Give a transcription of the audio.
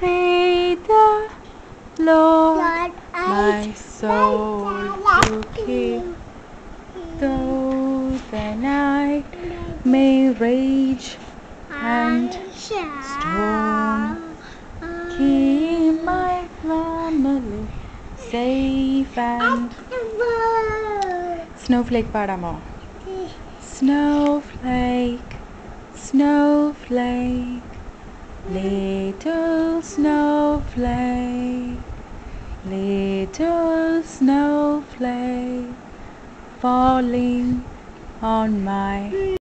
pray the Lord, Lord my soul to keep, though the night may rage and storm. Keep my family safe and snowflake പാടാമോ snowflake snowflake little snowflake little snowflake falling on my